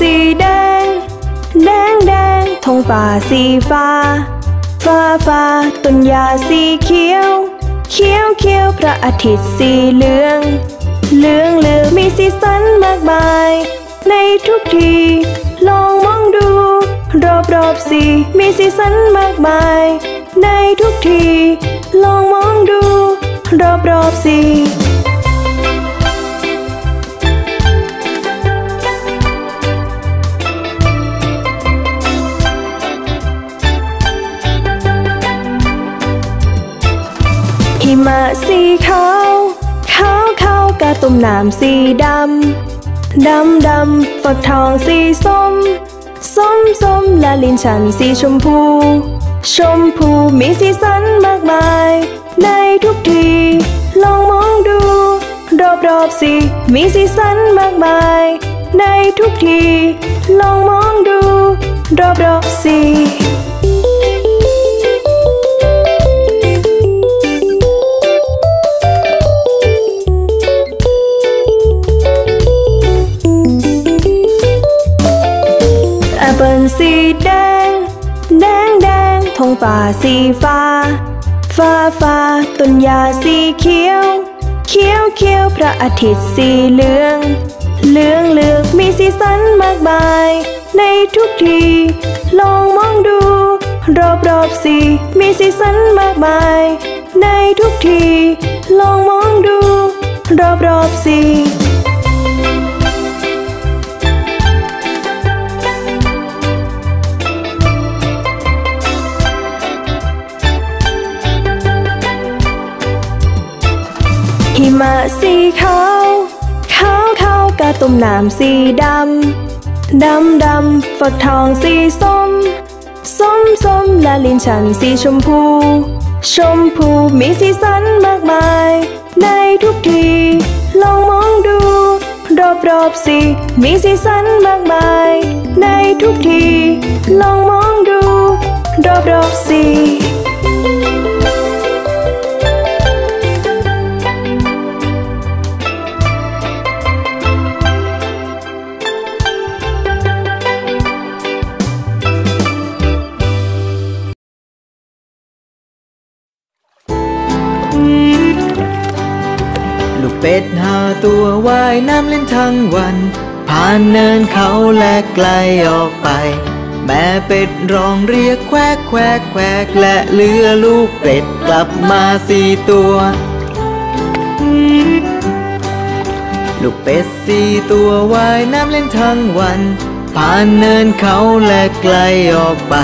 สีแดง แดงแดงทงฟ้าสีฟ้า ฟ้าฟ้าต้นหญ้าสีเขียว เขียวเขียวพระอาทิตย์สีเหลือง เหลืองเหลืองมีสีสันมากมาย ในทุกที ลองมองดู รอบรอบสีมีสีสันมากมาย ในทุกที ลองมองดู รอบรอบสี สีขาวขาวขาวกระตุ่มน้ำสีดำ ดำดำฝักทองสีส้ม ส้มส้มและลิ้นชันสีชมพู ชมพูมีสีสันมากมาย ในทุกที ลองมองดู รอบรอบสีมีสีสันมากมาย ในทุกที ลองมองดู รอบรอบสี ฟ้าสีฟ้า ฟ้าฟ้าต้นหญ้าสีเขียว เขียวเขียวพระอาทิตย์สีเหลือง เหลืองเหลืองมีสีสันมากมาย ในทุกที ลองมองดู รอบรอบสีมีสีสันมากมาย ในทุกที ลองมองดู รอบรอบสี หิมะสีขาวขาวขาวกระตุ่มน้ำสีดำ ดำดำฝักทองสีส้ม ส้มส้มและลิ้นชันสีชมพู ชมพูมีสีสันมากมาย ในทุกที ลองมองดู รอบรอบสีมีสีสันมากมาย ในทุกที ลองมองดู รอบรอบสี เป็ดหาตัวว่ายน้ำเล่นทั้งวัน ผ่านเนินเขาและไกลออกไป แม่เป็ดร้องเรียกแควกแควกแควกและเลือลูกเป็ดกลับมาสี่ตัว ลูกเป็ดสี่ตัวว่ายน้ำเล่นทั้งวัน ผ่านเนินเขาและไกลออกไป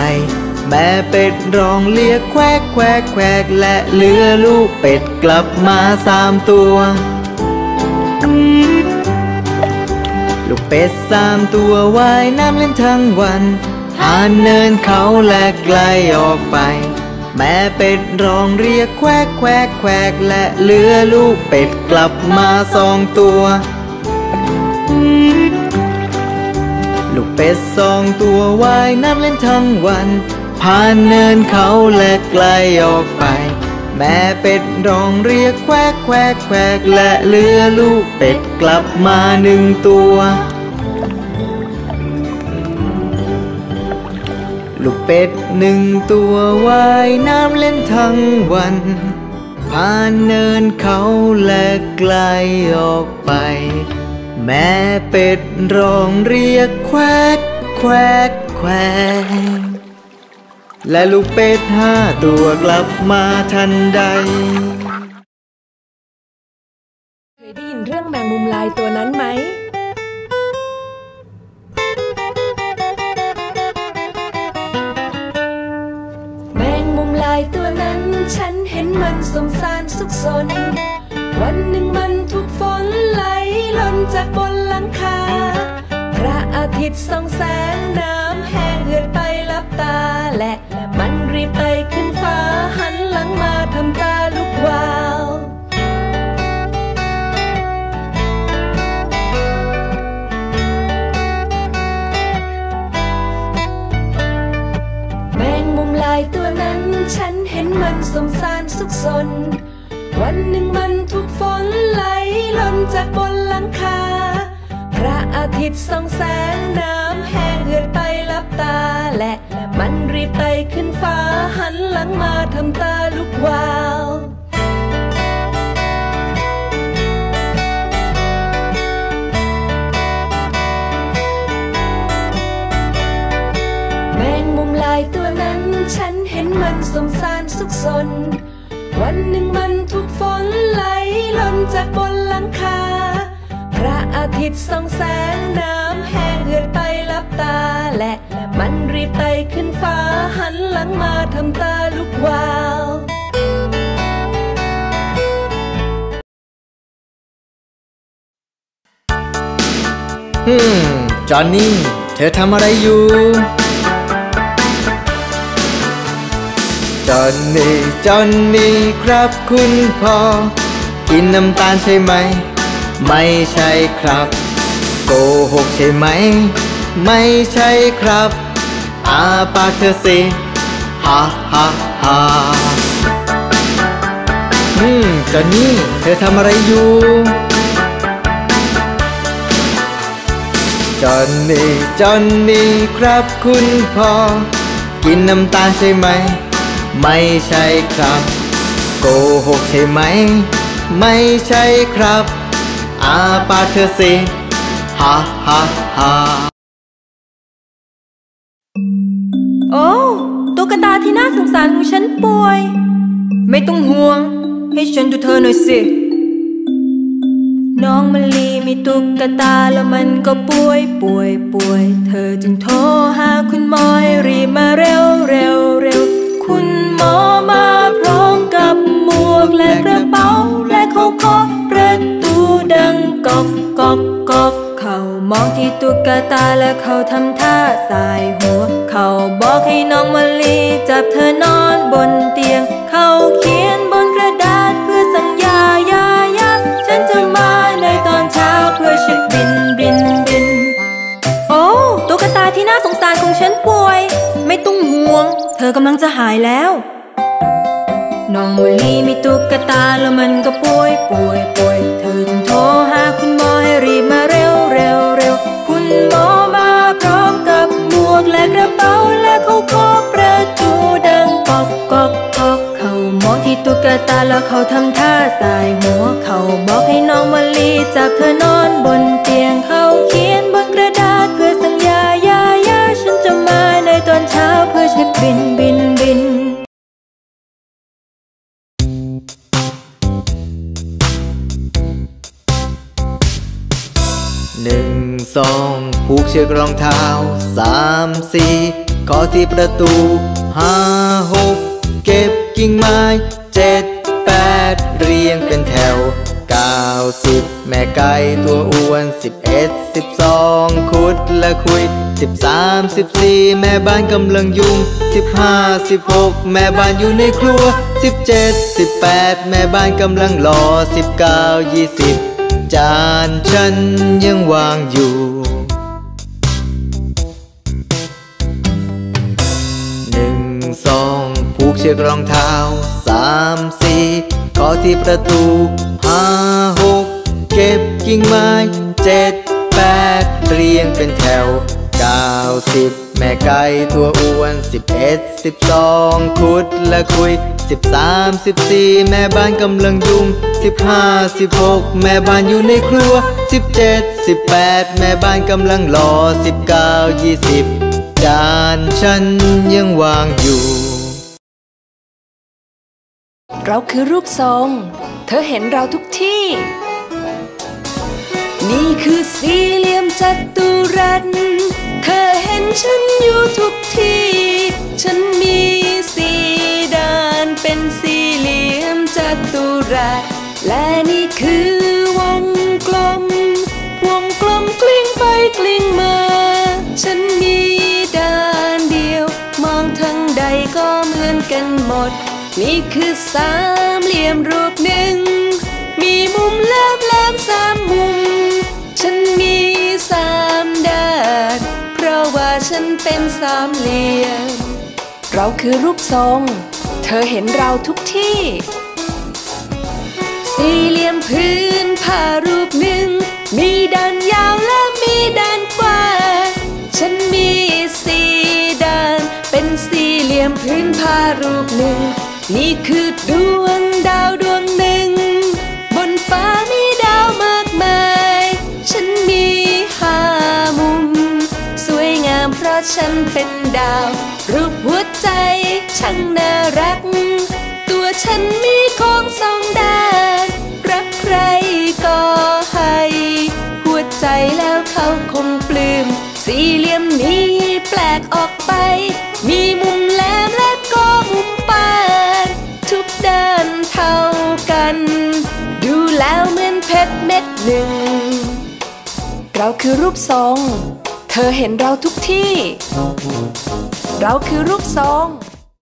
แม่เป็ดร้องเรียกแควกแควกแควกและเหลือลูกเป็ดกลับมาสามตัว ลูกเป็ดสามตัวว่ายน้ำเล่นทั้งวันผ่านเนินเขาและไกลออกไป แม่เป็ดร้องเรียกแควกแควกแควกและเหลือลูกเป็ดกลับมาสองตัว ลูกเป็ดสองตัวว่ายน้ำเล่นทั้งวันผ่านเนินเขาและไกลออกไป แม่เป็ดร้องเรียกแควกแควกแควกและเหลือลูกเป็ดกลับมาหนึ่งตัว ลูกเป็ดหนึ่งตัวว่ายน้ำเล่นทั้งวันผ่านเนินเขาและไกลออกไป แม่เป็ดร้องเรียกแควกแควกแควก และลูกเป็ดห้าตัวกลับมาทันใด เคยได้ยินเรื่องแมงมุมลายตัวนั้นไหม แมงมุมลายตัวนั้น ฉันเห็นมันสมสารสุขสน วันหนึ่งมันถูกฝนไหลล่นจากบนหลังคา พระอาทิตย์ส่องแสงน้ำแห้งเหือดไปลับตาและ รีบไต่ขึ้นฟ้าหันหลังมาทำตาลุกวาวแมงมุมลายตัวนั้น ฉันเห็นมันสมสารสุขสน วันหนึ่งมันถูกฝนไหลหล่นจากบนหลังคา พระอาทิตย์ส่องแสง รีบไต่ขึ้นฟ้าหันหลังมาทำตาลุกวาวแมงมุมลายตัวนั้น ฉันเห็นมันสมสารสุขสน วันหนึ่งมันถูกฝนไหลล่นจากบนหลังคา พระอาทิตย์ส่องแสงน้ำแห้งเหือดไป ตาและ มันรีบไต่ขึ้นฟ้าหันหลังมาทำตาลุกวาวฮึมจอนนี่ เธอทำอะไรอยู่ จอนนี่ จอนนี่ ครับคุณพ่อ กินน้ำตาลใช่ไหม ไม่ใช่ครับ โกหกใช่ไหม ไม่ใช่ครับอาปากเธอสิฮ่าฮ่าฮ่าอืมจอนนี่เธอทำอะไรอยู่จอนนี่จอนนี่ครับคุณพ่อ กินน้ำตาลใช่ไหม ไม่ใช่ครับ โกหกใช่ไหม ไม่ใช่ครับอาปากเธอสิฮ่าฮ่าฮ่า โอ้ตุ๊กตาที่น่าสงสารของฉันป่วย ไม่ต้องห่วง ให้ฉันดูเธอหน่อยสิ น้องมะลีมีตุ๊กตาแล้วมันก็ป่วยป่วยป่วย เธอจึงโทรหาคุณหมอให้รีบมาเร็วเร็วเร็ว คุณหมอมาพร้อมกับหมวกและกระเป๋า และเขาเคาะประตูดังก๊อกก๊อกก๊อกเขามองที่ตุ๊กตาและเขาทำท่าสายหัว เขาบอกให้น้องมะลีจับเธอนอนบนเตียง เขาเขียนบนกระดาษเพื่อสัญญายายาฉันจะมาในตอนเช้าเพื่อเช็คบินบินบิน โอ้ตุ๊กตาที่น่าสงสารของฉันป่วย ไม่ต้องห่วง เธอกำลังจะหายแล้วน้องมะลีมีตุ๊กตาแล้วมันก็ป่วยป่วยป่วยเธอจึงโทร ตาแล้วเขาทำท่าสายหัวเขาบอกให้น้องมะลีจับเธอนอนบนเตียงเขาเขียนบนกระดาษเพื่อสัญญายายาฉันจะมาในตอนเช้าเพื่อเช็คบินบินบินหนึ่งสองผูกเชือกรองเท้าสามสี่ขอที่ประตูห้าหกเก็บกิ่งไม้ เจ็ดแปดเรียงเป็นแถวเก้าสิบแม่ไก่ตัวอ้วนสิบเอ็ดสิบสองคุดและคุยสิบสามสิบสี่แม่บ้านกำลังยุ่งสิบห้าสิบหกแม่บ้านอยู่ในครัวสิบเจ็ดสิบแปดแม่บ้านกำลังรอสิบเก้ายี่สิบจานฉันยังวางอยู่หนึ่งสอง เชือกรองเท้าสามสี่ขอที่ประตูห้าหกเก็บกิ่งไม้เจ็ดแปดเรียงเป็นแถวเก้าสิบแม่ไก่ตัวอ้วนสิบเอ็ดสิบสองคุดและคุยสิบสามสิบสี่แม่บ้านกำลังยุ่งสิบห้าสิบหกแม่บ้านอยู่ในครัวสิบเจ็ดสิบแปดแม่บ้านกำลังรอสิบเก้ายี่สิบจานฉันยังวางอยู่ เราคือรูปทรง เธอเห็นเราทุกที่ นี่คือสี่เหลี่ยมจัตุรัส เธอเห็นฉันอยู่ทุกที่ ฉันมีสี่ด้านเป็นสี่เหลี่ยมจัตุรัส และนี่คือวง นี่คือสามเหลี่ยมรูปหนึ่ง มีมุมแหลมแหลมสามมุม ฉันมีสามด้าน เพราะว่าฉันเป็นสามเหลี่ยม เราคือรูปทรง เธอเห็นเราทุกที่ สี่เหลี่ยมพื้นผ้ารูปหนึ่ง มีด้านยาวและมีด้านกว้าง ฉันมีสี่ด้าน เป็นสี่นี่ยมผืนผ้ารูปหนึ่ง นี่คือดวงดาวดวงหนึ่ง บนฟ้ามีดาวมากมาย ฉันมีห้ามุม สวยงามเพราะฉันเป็นดาว รูปหัวใจช่างน่ารัก ตัวฉันมีโค้งสองด้าน รักใครก็ให้ หัวใจแล้วเขาคงปลื้มสี่เหลี่ยมนี้แปลกออกไป มีมุม หนึ่ง เราคือรูปทรง เธอเห็นเราทุกที่ เราคือรูปทรง